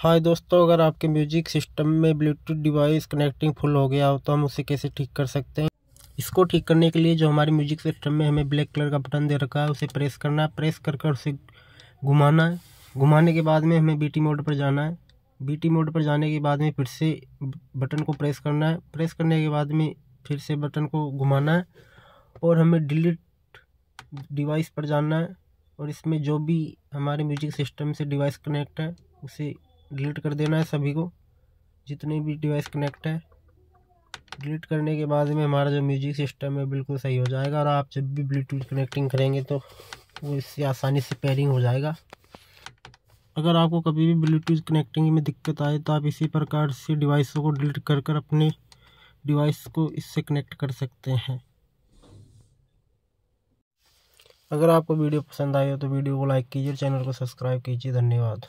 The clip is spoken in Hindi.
हाय दोस्तों, अगर आपके म्यूज़िक सिस्टम में ब्लूटूथ डिवाइस कनेक्टिंग फुल हो गया हो तो हम उसे कैसे ठीक कर सकते हैं? इसको ठीक करने के लिए जो हमारे म्यूज़िक सिस्टम में हमें ब्लैक कलर का बटन दे रखा है, उसे प्रेस करना है। प्रेस कर कर उसे घुमाना है। घुमाने के बाद में हमें बीटी मोड पर जाना है। बीटी मोड पर जाने के बाद में फिर से बटन को प्रेस करना है। प्रेस करने के बाद में फिर से बटन को घुमाना है और हमें डिलीट डिवाइस पर जाना है और इसमें जो भी हमारे म्यूज़िक सिस्टम से डिवाइस कनेक्ट है, उसे डिलीट कर देना है सभी को, जितने भी डिवाइस कनेक्ट है। डिलीट करने के बाद में हमारा जो म्यूज़िक सिस्टम है बिल्कुल सही हो जाएगा और आप जब भी ब्लूटूथ कनेक्टिंग करेंगे तो वो इससे आसानी से पेयरिंग हो जाएगा। अगर आपको कभी भी ब्लूटूथ कनेक्टिंग में दिक्कत आए तो आप इसी प्रकार से डिवाइसों को डिलीट कर कर अपने डिवाइस को इससे कनेक्ट कर सकते हैं। अगर आपको वीडियो पसंद आए तो वीडियो को लाइक कीजिए चैनल को सब्सक्राइब कीजिए। धन्यवाद।